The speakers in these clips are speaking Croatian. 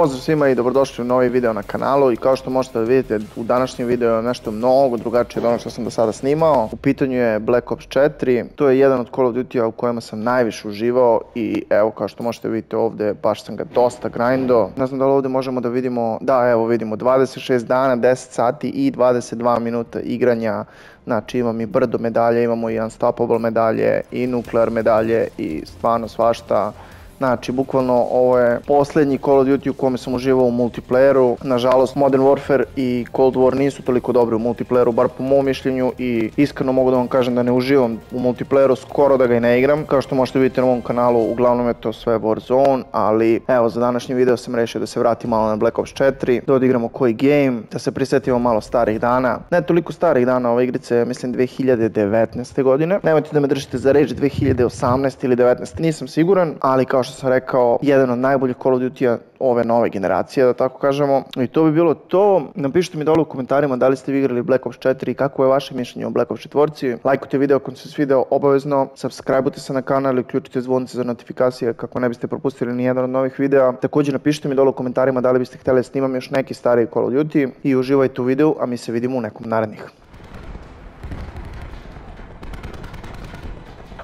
Pozdrav svima i dobrodošli u novi video na kanalu i kao što možete da vidite u današnjem videu je nešto mnogo drugačije od onog što sam do sada snimao. U pitanju je Black Ops 4, to je jedan od Call of Duty-a u kojima sam najviše uživao i evo kao što možete vidjeti ovdje baš sam ga dosta grindo. Ne znam da li ovdje možemo da vidimo, da evo vidimo 26 dana, 10 sati i 22 minuta igranja. Znači imam i brdo medalje, imamo i Unstoppable medalje i Nuclear medalje i stvarno svašta. Znači, bukvalno ovo je posljednji Call of Duty u kome sam uživao u multiplayeru. Nažalost, Modern Warfare i Cold War nisu toliko dobri u multiplayeru, bar po mom mišljenju i iskreno mogu da vam kažem da ne uživam u multiplayeru, skoro da ga i ne igram. Kao što možete vidjeti na ovom kanalu, uglavnom je to sve Warzone, ali evo za današnji video sam rešio da se vratim malo na Black Ops 4, da odigramo koji game, da se prisjetimo malo starih dana. Ne toliko starih dana ove igrice, mislim 2019. godine. Nemojte da me držite za reč 2018 ili 19. Nisam siguran, ali kao što sam rekao, jedan od najboljih Call of Duty-a ove nove generacije, da tako kažemo. I to bi bilo to. Napišite mi dole u komentarima da li ste vi igrali Black Ops 4 i kako je vaše mišljenje o Black Ops 4. Lajkujte video ako se svideo obavezno, subscribeujte se na kanal i uključite zvonice za notifikacije kako ne biste propustili ni jedan od novih videa. Također napišite mi dole u komentarima da li biste htjeli snimam još neki stariji Call of Duty i uživajte u videu, a mi se vidimo u nekom narednih.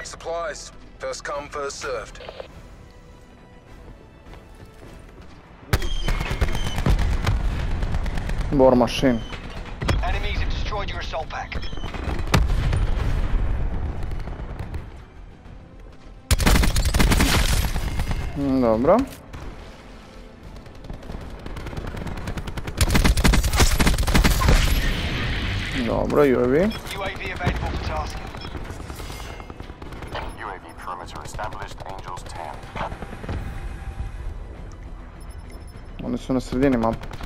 Supplies. First come, first served. Бор машин. Добро. Добро UAV. Вони все на середині мапи.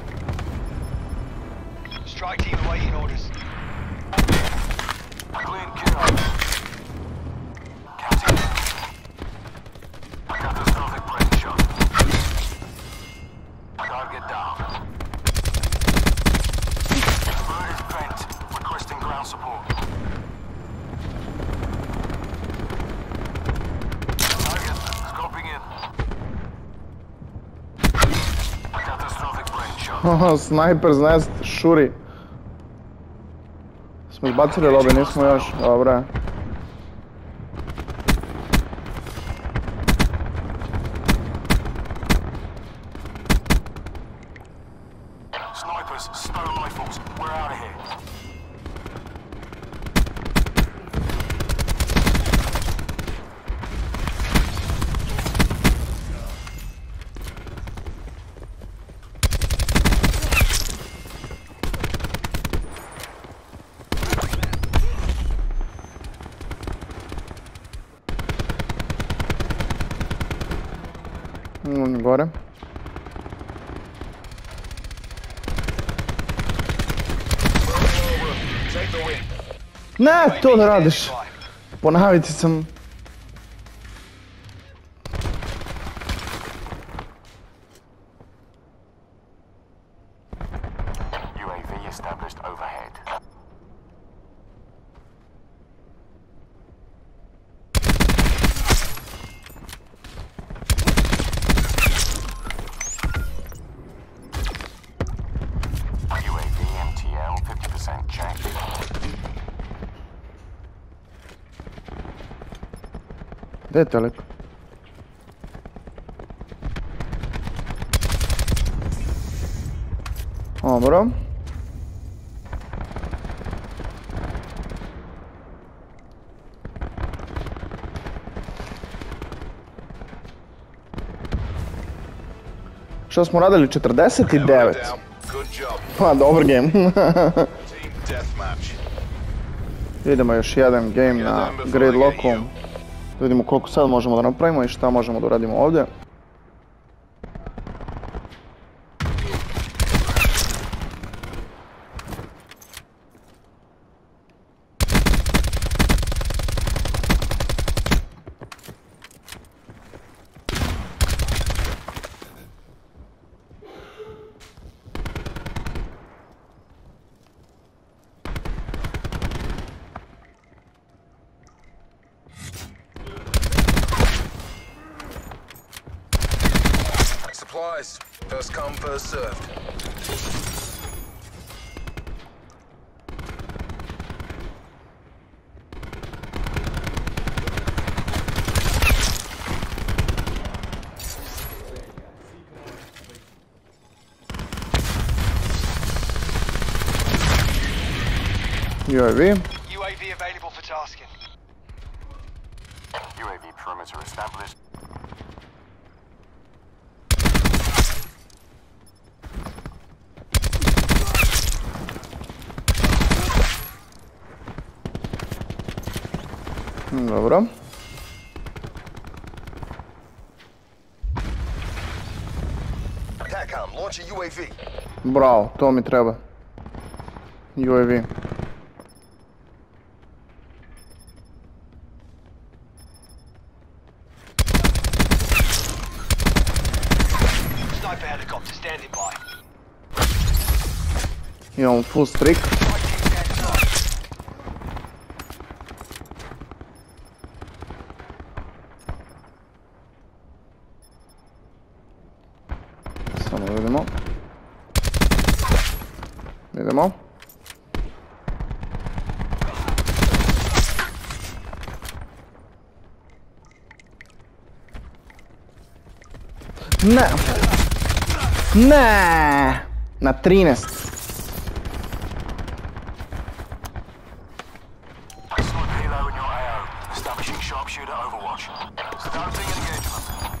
Haha, Sniper nest šuri. Smo izbacili lobi, nismo još. Dobro je. Snipers, stone rifles. We're out of here. Vamos embora. Né, Näed tuolla raadissa. Panna hävitsit sen. É UAV established overhead. Gdje je telik? Dobro. Što smo radili? 49. Down. Good job. Pa, dobar game. Idemo još jedan game na Grid Locku. Da vidimo koliko sad možemo da napravimo i šta možemo da uradimo ovdje. Guys. First come, first served. UAV. UAV available for tasking. UAV perimeter established. Dobro. TACOM, launch a UAV. Bravo, to mi treba. UAV. Sniper helicopter standing by. Imamo full streak. É mal? Na... Na... Na trinas. Sharpshooter Overwatch. Starting engagement.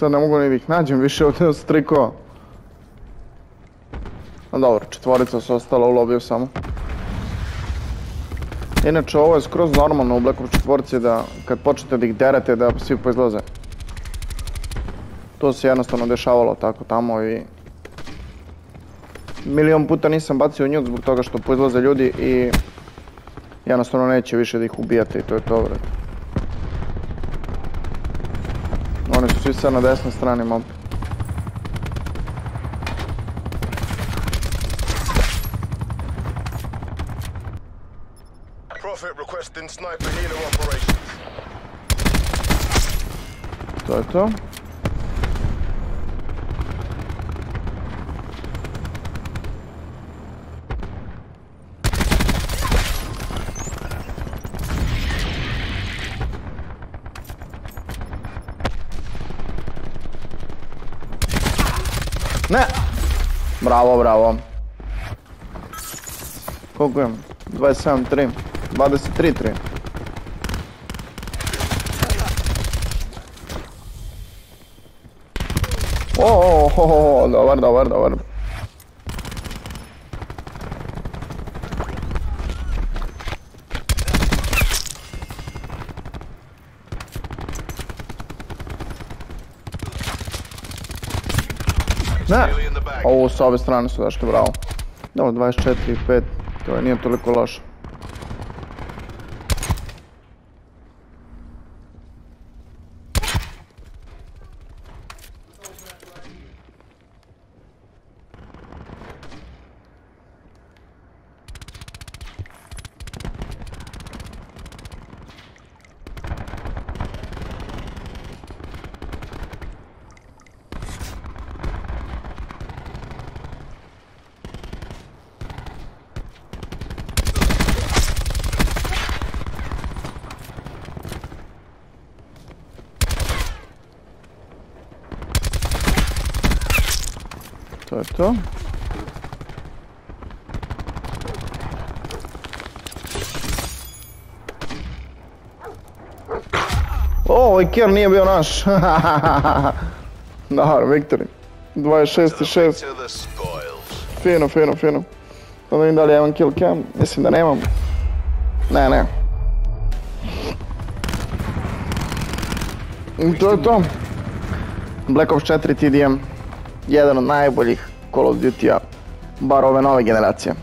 Sad ne mogu ni da ih nađem više od strikova. A dobro, četvorica su ostala u lobiju samo. Inače ovo je skroz normalno u Black Ops 4 da kad počnete da ih derete da svi poizlaze. To se jednostavno dešavalo tako tamo i... Milion puta nisam bacio njuk zbog toga što poizlaze ljudi i... Jednostavno neće više da ih ubijate i to je to, brate. Oni su svi sad na desnoj strani mob. Prophet requesting sniper healer operations. To je to. Ne! Bravo, bravo. Koliko imam? 27, 3. 23, 3. O, o, o, o, o, dobar, dobar, dobar. Ne, ovo s ove strane su dašli, bravo. Dobro, 24 i 5, to je, nije toliko loše. To je to. O, ovaj kill nije bio naš. Dobar, victory. 26 i 6. To the spoils. Fino, fino, fino. Da vidim da li imam kill cam. Mislim da nemam. Ne, ne. I to je to. Black Ops 4 TDM. Jedan od najboljih Call of Duty-a. Bar ove nove generacije.